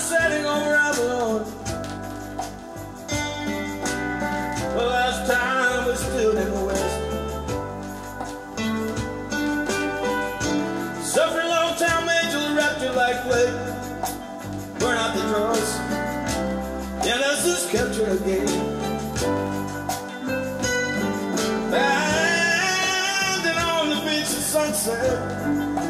setting over Avalon. The last time we stood in the west. Suffering long time angel wrapped you like clay. Burn out the drawers. Innocence captured again. standing on the beach at sunset.